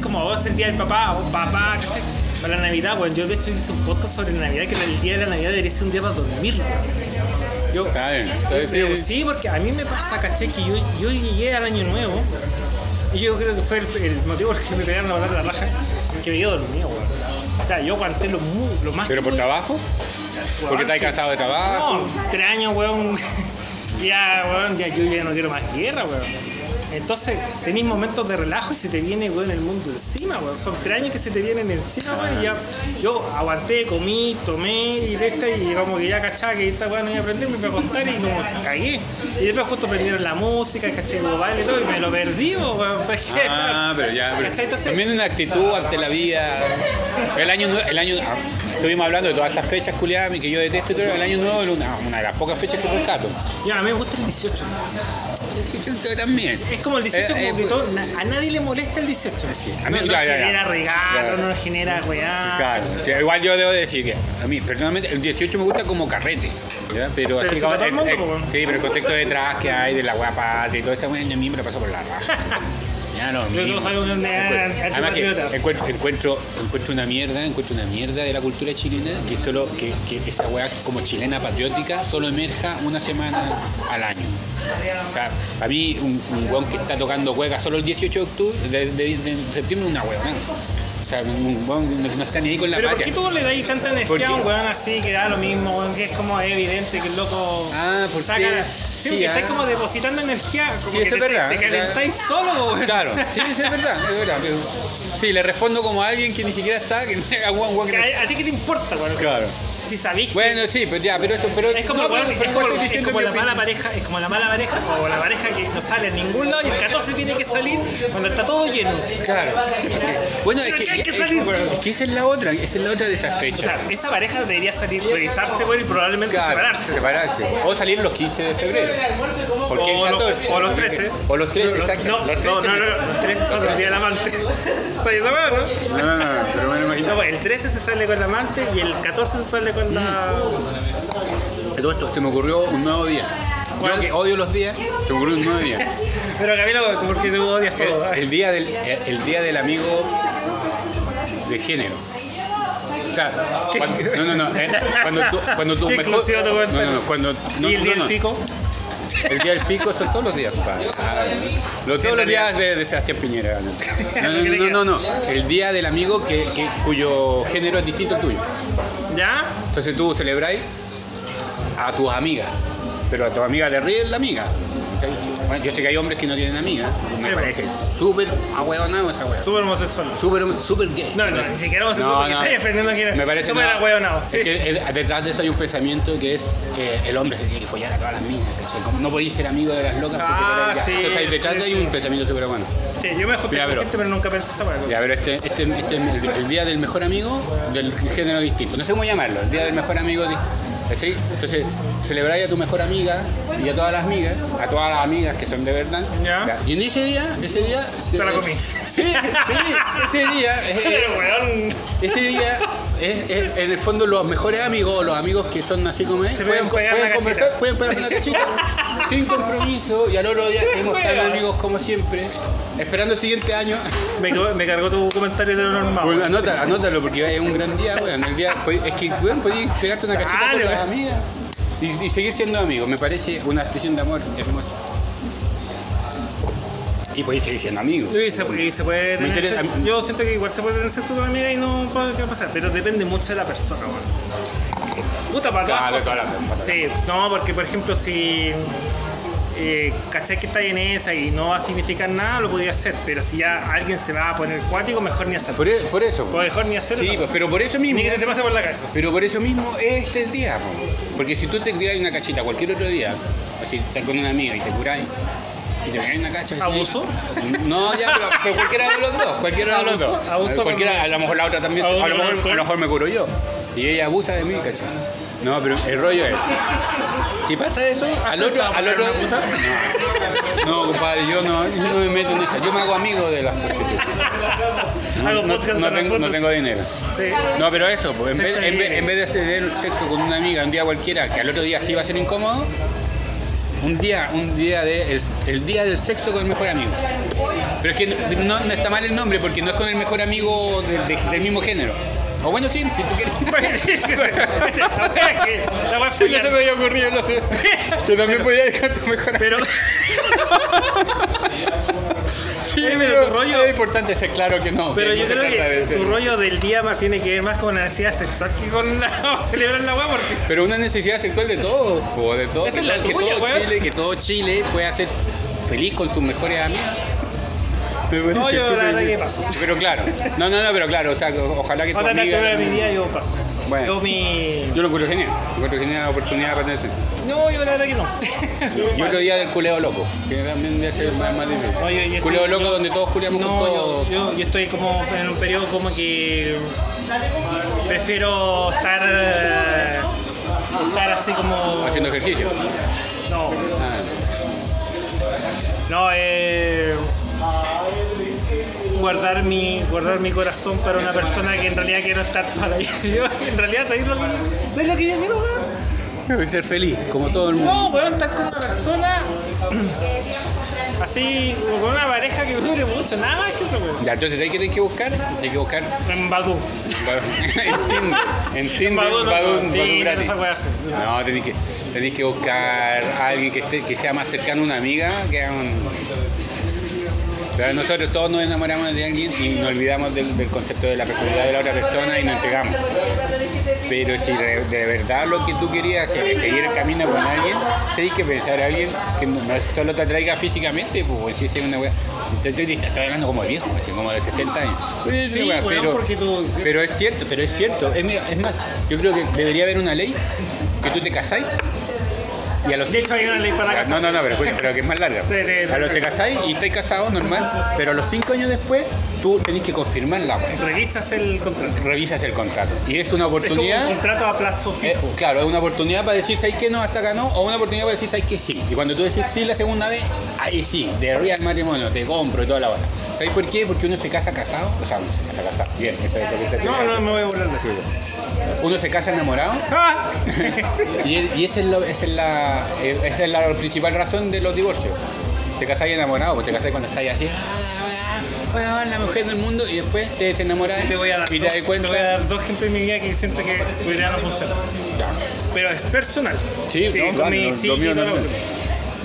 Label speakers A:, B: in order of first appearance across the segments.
A: es como vos el día del papá, o papá, ¿cachai? Para la Navidad, weón. Yo de hecho hice un podcast sobre la Navidad, que el día de la Navidad debería ser un día para dormir. Yo,
B: Está bien. Entonces,
A: pero
B: sí,
A: sí, porque a mí me pasa, ¿cachai? Que yo, yo llegué al año nuevo y yo creo que fue el, el motivo por el que me pegaron a matar la raja, que me quedé dormido, weón. O sea, yo aguanté lo, más
B: ¿Pero por trabajo? ¿Porque estás cansado de trabajo?
A: No, tres años, weón. ya, weón, ya yo ya no quiero más guerra, weón. Entonces, tenéis momentos de relajo y se te viene, weón, el mundo encima, weón. Son tres años que se te vienen encima, weón. Y ya, yo aguanté, comí, tomé y esta, y como que ya cachaba que esta weón no iba a aprender, me fui a acostar y como que cagué. Y después justo prendieron la música, caché como baile y todo, y me lo perdí, weón.
B: Ah, pero ya.
A: Entonces-
B: también una actitud ante la vida. El año el año ah, estuvimos hablando de todas estas fechas culiadas que yo detesto, pero el año nuevo es una, una de las pocas fechas que rescato.
A: Ya, a mí me gusta el 18.
B: 18 también.
A: Es como el 18,
B: Eh,
A: como
B: eh,
A: que todo, na- a nadie le molesta el 18.
B: A mí-
A: no, no
B: ya, ya.
A: genera regalo, no genera weá.
B: Claro, sí, igual yo debo decir que a mí personalmente el 18 me gusta como carrete, pero,
A: Pero
B: así como
A: el
B: el-
A: mundo,
B: el-
A: po.
B: sí, pero el contexto detrás que hay de la patria y todo esta weá, a mí me lo paso por la raja. Ya no,
A: que es
B: Encuentro- Además que encuentro, encuentro, encuentro una mierda, encuentro una mierda de la cultura chilena que solo que, que esa weá como chilena patriótica solo emerja una semana al año. O sea, a mí un, un weón que está tocando hueca solo el 18 de octubre, de, de- de septiembre es una weá. Sea, un weón no, no está ni ahí con la
A: Pero ¿por qué tú le dais tanta
B: ¿Por
A: energía a un weón así que da lo mismo, weón? Que es como evidente que el loco
B: Ah, ¿por
A: saca.
B: qué?
A: la- Sí,
B: Sí,
A: porque
B: ah.
A: estáis como depositando energía, como
B: Sí,
A: que
B: eso
A: te,
B: es verdad,
A: te calentáis solo, weón.
B: Claro, sí, sí, es verdad, es verdad. pero- Sí, le respondo como a alguien que ni siquiera está, que ¿A,
A: a ti qué te importa, weón?
B: Claro.
A: Si sabís que-
B: Bueno, sí, pero ya, pero eso, pero
A: Es como,
B: no,
A: weón,
B: pero-
A: es como, es como la mala pareja, es como la mala pareja o la pareja que no sale a ningún lado y el 14 tiene que salir cuando está todo lleno.
B: Claro. Bueno, es
A: Pero
B: que,
A: que hay que
B: es-
A: salir.
B: es que esa es la otra, esa es la otra de esas
A: O
B: fechas.
A: sea, esa pareja debería salir, revisarse, weón, y probablemente
B: Claro,
A: separarse.
B: separarse. O salir los 15 de febrero. Porque
A: O
B: el
A: los-
B: 14.
A: o los 13.
B: O los 13,
A: No,
B: exacto.
A: no,
B: los
A: no,
B: 13.
A: no, no, no, los 13 son los días del amante. ¿Sabes esa weá, no?
B: No, no, no, pero me lo imagino.
A: No, pues el 13 se sale con la amante y el 14 se sale con la.
B: Todo esto se me ocurrió un nuevo día.
A: ¿Cuál?
B: Yo que odio los días, se me ocurrió un nuevo día.
A: Pero Camilo, ¿tú ¿por qué tú odias todo?
B: El, el día del, el día del amigo de género. O sea, cuando, no, no, no, eh, cuando tú, cuando tú
A: Qué
B: mejor-
A: exclusivo te
B: no,
A: cuento.
B: no, no, cuando, no,
A: ¿Y el día del pico?
B: El día del pico son todos los días, compadre. Ah, los, todos los días de, de Sebastián Piñera. No, no, no, no, no, no. El día del amigo que, que- cuyo género es distinto al tuyo.
A: ¿Ya?
B: Entonces tú celebráis a tus amigas, pero a tu amiga de ríe la amiga. yo sé que hay hombres que no tienen amigas, me
A: Sí,
B: parece súper ahueonado esa wea.
A: Súper homosexual.
B: Súper, súper gay.
A: No, no, ni siquiera homosexual
B: No,
A: porque
B: no.
A: estáis defendiendo que
B: Me parece
A: súper ahueonado. Sí.
B: Es que eh, detrás de eso hay un pensamiento que es que el hombre se tiene que follar a todas las minas, no podéis ser amigo de las locas porque
A: Ah, sí,
B: Entonces, detrás
A: sí.
B: hay un pensamiento súper bueno.
A: Sí, yo me
B: Mira,
A: con
B: pero-
A: gente, pero nunca pensé esa weá.
B: Ya, pero este, este, este es el, el día del mejor amigo del género distinto. No sé cómo llamarlo, el día del mejor amigo ¿cachai? Entonces, celebráis a tu mejor amiga y a todas las amigas, a todas las amigas que son de verdad.
A: Ya.
B: Y en ese día, ese día.
A: Te la comí.
B: Sí, sí, ese día. es-
A: Pero weón.
B: ese día es, es, en el fondo los mejores amigos o los amigos que son así como
A: Se pueden
B: conversar,
A: cachita.
B: pueden pegarse una cachita sin compromiso y al otro día seguimos tan amigos como siempre, esperando el siguiente año.
A: Me, cargó tu comentario de lo normal.
B: Bueno,
A: weón.
B: anota- anótalo porque es un gran día, weón. El día, es que, weón, podéis pegarte una cachita
A: Sale,
B: con las amigas y, y seguir siendo amigos. Me parece una expresión de amor hermosa. Y podéis seguir siendo amigos.
A: Y se, y se puede
B: Me
A: tener
B: interesa-
A: sexo- yo siento que igual se puede tener sexo con una amiga y no puede qué va a pasar, pero depende mucho de la persona, weón. Puta, para todas
B: Claro,
A: cosas.
B: cosas.
A: Sí, no, porque por ejemplo si eh, que está en esa y no va a significar nada, lo podría hacer, pero si ya alguien se va a poner cuático, mejor ni hacerlo.
B: Por, e- por eso.
A: O mejor ni hacerlo.
B: Sí, pues, pero por eso mismo.
A: Ni que se te pase por la cabeza.
B: Pero por eso mismo este es el día, po. porque si tú te tiras una cachita cualquier otro día, si estás con una amiga y te curáis
A: ¿Abuso?
B: No, ya, pero, pero cualquiera de los dos, cualquiera de los dos.
A: abuso
B: cualquiera, a lo mejor la otra también, a lo mejor,
A: alcohol.
B: a lo mejor me curo yo. Y ella abusa de mí, ¿cachai? No, pero el rollo es. Si pasa eso, al otro. Al otro no, no, compadre, yo no, yo no me meto en esa. Yo me hago amigo de las prostitutas. No, tengo, no tengo dinero. No, pero eso, pues, en, vez, en, vez, en vez de tener sexo con una amiga un día cualquiera, que al otro día sí va a ser incómodo, un día, un día de, el, el día del sexo con el mejor amigo. Pero es que no, no está mal el nombre porque no es con el mejor amigo de- de- del mismo género. O bueno, sí, si tú quieres.
A: La
B: se me había ocurrido, no sé. Que también podía ir con tu mejor.
A: Pero,
B: Sí,
A: Oye, pero tu rollo-
B: Es importante ser claro que no.
A: pero
B: que
A: yo
B: no
A: creo que tu rollo del día más tiene que ver más con una necesidad sexual que con la, celebrar la wea porque
B: Pero una necesidad sexual de todo, de todo,
A: Esa
B: que,
A: es la
B: que
A: tuya,
B: todo. Chile, que todo Chile pueda ser feliz con sus mejores amigas. Me parece
A: No, yo la verdad que paso.
B: Pero claro, no, no, no, pero claro, o sea, ojalá que tu
A: otra
B: amiga-
A: de mi día yo paso.
B: Bueno.
A: Yo mi.
B: Yo lo encuentro genial, encuentro genial la oportunidad para tener
A: No, yo la verdad que no.
B: Y otro día del culeo loco, que también debe ser más, más difícil.
A: No, yo- yo
B: culeo
A: estoy-
B: loco donde todos culeamos con
A: No,
B: todos.
A: yo, yo, yo estoy como en un periodo como que prefiero estar eh, estar así como
B: Haciendo ejercicio.
A: no
B: Ah,
A: no eh, guardar mi guardar mi corazón para una persona que en realidad quiero estar toda la vida yo en realidad ¿sabes lo que, ¿sabes lo que yo quiero weón?
B: ser feliz, como todo el mundo.
A: no weón estar con una persona así con una pareja que dure mucho nada más que eso weón
B: Ya, entonces hay que tener que buscar, hay que buscar
A: en Badu
B: en Tinder, en Tinder,
A: Badoo no,
B: Badoo-
A: no, Tinder,
B: gratis.
A: esa wea hace.
B: No, tenéis que, tenéis que buscar a alguien que, esté, que sea más cercano a una amiga que a un... Pero nosotros todos nos enamoramos de alguien y nos olvidamos del, del concepto de la personalidad de la otra persona y nos entregamos. Pero si de, de verdad lo que tú querías es seguir el camino con alguien, tienes que pensar a alguien que no, no solo te atraiga físicamente, pues si es una wea. Estoy, diciendo- estoy hablando como de viejo, así como de 60 años. Pues,
A: Sí,
B: wea,
A: tú-
B: pero es cierto, pero es cierto. Es, mira, es más, yo creo que debería haber una ley que tú te casáis y a los
A: De hecho, hay una ley para casarse.
B: No, no, no, pero, escucha, pero que es más larga.
A: De- de-
B: a los te casáis y estáis casados normal, pero a los 5 años después tú tenés que confirmar la.
A: Revisas el contrato.
B: Revisas el contrato. Y es una
A: Es como
B: oportunidad.
A: un contrato a plazo
B: eh,
A: fijo.
B: claro, es una oportunidad para decir, ¿sabes qué no? Hasta acá no. O una oportunidad para decir, ¿sabes qué sí? Y cuando tú decís sí la segunda vez, ahí sí, de real matrimonio, te compro y toda la hora. ¿Sabes por qué? Porque uno se casa casado. O sea, uno se casa casado. Bien, eso es lo que te
A: No, no me voy a burlar de eso.
B: Uno se casa enamorado.
A: ¡Ah!
B: Y, el- y esa, es lo- esa es la, eh, esa es la principal razón de los divorcios. Te casáis enamorado, pues te casáis cuando estáis así, ah, la, mujer del mundo, y después te desenamoras
A: Te voy a dar,
B: y te cuenta.
A: voy a dar dos ejemplos de mi vida que siento que tu idea no funciona.
B: Ya.
A: Pero es personal.
B: Sí,
A: Te
B: no,
A: con
B: claro,
A: mi
B: lo- mío no
A: lo otro.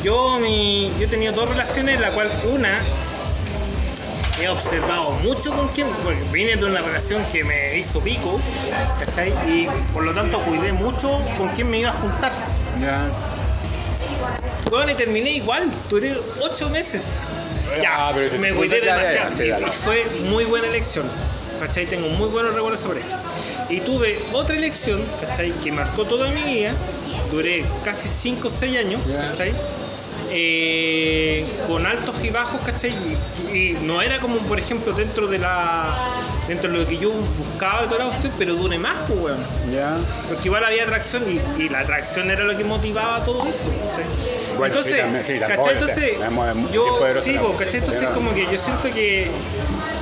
A: Yo, mi, yo he tenido dos relaciones, la cual una he observado mucho con quién, porque vine de una relación que me hizo pico, ¿cachai? Y por lo tanto cuidé mucho con quién me iba a juntar.
B: Ya.
A: Bueno, y terminé igual, duré ocho meses.
B: Ah, pero
A: me cuidé
B: ya, ya,
A: demasiado.
B: ya, sí,
A: y- fue muy buena elección. ¿Cachai? Tengo muy buenos recuerdos sobre ella. Y tuve otra elección, ¿cachai? Que marcó toda mi vida. Duré casi 5 o 6 años,
B: Ya.
A: ¿cachai? Eh, con altos y bajos, ¿cachai? Y, y no era como, por ejemplo, dentro de la dentro de lo que yo buscaba y toda la cuestión, pero duré más, pues, weón.
B: Ya.
A: Porque igual había atracción y, y la atracción era lo que motivaba todo eso. ¿cachai?
B: Bueno,
A: Entonces,
B: sí, también, sí,
A: ¿cachai? Entonces,
B: o sea, es muy-
A: yo sí, pues, ¿cachai? Entonces, como que yo siento que,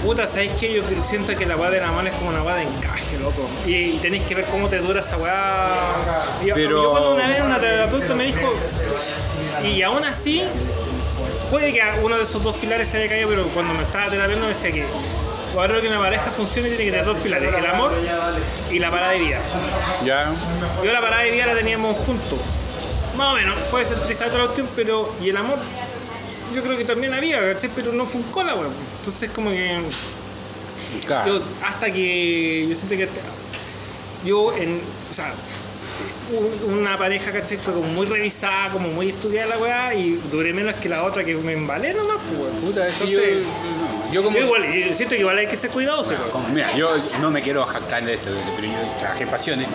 A: puta, ¿sabéis qué? Yo siento que la weá de la mano es como una weá de encaje, loco. Y, y tenéis que ver cómo te dura esa weá. Y
B: Pero-
A: Yo cuando una vez una terapeuta me dijo, y aún así, puede que uno de esos dos pilares se haya caído, pero cuando me estaba terapiando me decía que para que una pareja funcione tiene que tener dos pilares, el amor y la parada de vida.
B: Ya.
A: Yo la parada de vida la teníamos juntos. Más o menos, puede ser trizada toda la cuestión, pero. Y el amor, yo creo que también había, ¿cachai? Pero no funcó la weón. Entonces, como que.
B: Claro.
A: Yo, hasta que. Yo siento que. Yo, en. O sea. un- Una pareja, ¿cachai? Fue como muy revisada, como muy estudiada la weá, y duré menos que la otra que me embalé nomás, pues weón.
B: Puta,
A: Entonces,
B: yo, yo como...
A: yo igual, yo siento que igual hay que ser cuidadoso.
B: Como- Mira, yo no me quiero jactar de esto, pero yo trabajé pasiones.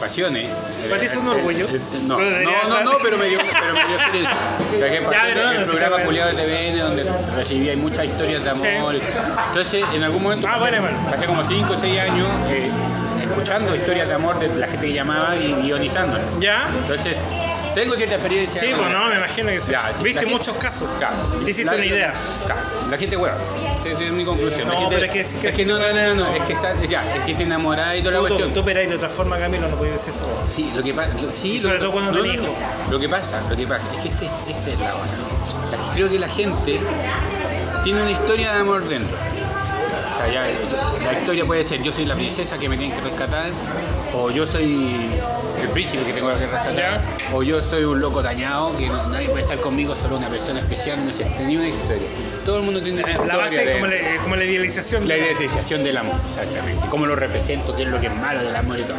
B: Pasiones.
A: Para es un
B: Eh,
A: orgullo.
B: eh, No,
A: Pero
B: no, no,
A: estar-
B: no, pero me dio, pero me dio experiencia. Trabajé en
A: Ya,
B: pasiones,
A: no, no,
B: el programa Culiado de TVN, donde recibía muchas historias de amor. Entonces, en algún momento,
A: Ah, bueno, bueno.
B: pasé como 5 o 6 años eh, escuchando historias de amor de la gente que llamaba y guionizándolas.
A: ¿Ya?
B: Entonces, tengo cierta experiencia.
A: Sí, pues no, me imagino que sí.
B: Ya, sí,
A: Viste
B: la gente-
A: muchos casos.
B: Claro.
A: Te hiciste
B: La-
A: una idea.
B: Claro, la gente. Esta es mi conclusión. la
A: No,
B: gente,
A: pero es que
B: es que no, no, no, no, es que está, ya, es que te enamorás y toda la
A: Tú, tú,
B: cuestión.
A: tú operáis de otra forma, Camilo, no podías decir eso.
B: Sí, lo que pasa, sí,
A: Y sobre
B: lo,
A: todo cuando
B: no,
A: tenés
B: no. Lo que pasa, lo que pasa, es que este, esta es la sea, creo que la gente tiene una historia de amor dentro. O sea, ya, la historia puede ser yo soy la princesa que me tienen que rescatar, o yo soy el príncipe que tengo que rescatar, o yo soy un loco dañado que nadie puede estar conmigo, solo una persona especial, no sé, tenía una historia. Todo el mundo tiene una
A: La
B: historia.
A: base es
B: de-
A: como la, como la idealización.
B: la idealización del amor, exactamente. Cómo lo represento, qué es lo que es malo del amor y todo.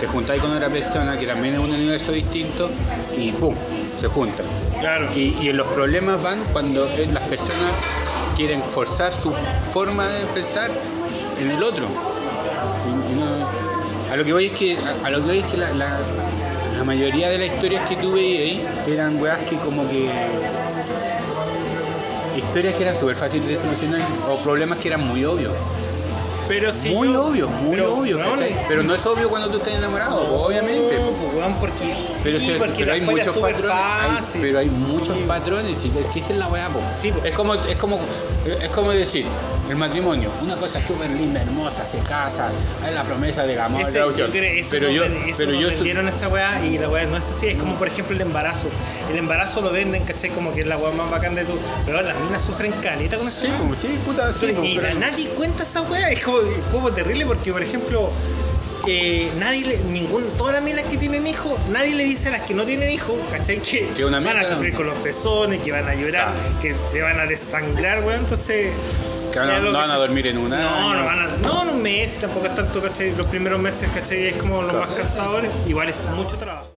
B: Te juntáis con otra persona que también es un universo distinto y ¡pum! se juntan.
A: Claro.
B: Y, y los problemas van cuando las personas quieren forzar su forma de pensar en el otro. Y- y no- a lo que voy es que, a, lo que voy que la, la- la mayoría de las historias que tuve ahí eran weas que como que historias que eran súper fáciles de solucionar o problemas que eran muy obvios.
A: Pero sí.
B: muy
A: yo-
B: obvio, muy
A: pero,
B: obvio, ¿cachai? Pero no es obvio cuando tú estás enamorado, obviamente.
A: No, pues, weón, porque,
B: Pero,
A: sí, porque
B: pero hay muchos
A: es súper
B: patrones. hay-
A: fácil.
B: pero hay muchos
A: Sí.
B: patrones, y es que esa es la weá.
A: Sí.
B: Es como, es como, es como decir, el matrimonio, una cosa súper linda, hermosa, se casa, hay la promesa del amor,
A: Ese,
B: de la
A: yo creo, eso
B: pero
A: nos
B: yo,
A: eso
B: pero yo,
A: vendieron esa weá y la weá no es así, es como por ejemplo el embarazo. El embarazo lo venden, ¿cachai? Como que es la weá más bacán de tu. Pero las minas sufren caleta con esa
B: sí, sí, puta, sí,
A: y nadie cuenta esa weá, es como, es como terrible porque, por ejemplo, eh, nadie, le- ningún, todas las minas que tienen hijos, nadie le dice a las que no tienen hijos, ¿cachai? Que,
B: Que una
A: van a sufrir con los pezones, que van a llorar,
B: Claro.
A: que se van a desangrar, weón, entonces.
B: Que no- no van a dormir en un
A: No, no van a. No, en un mes, tampoco es tanto, ¿cachai? Los primeros meses, ¿cachai? Es como lo más cansador, igual es mucho trabajo.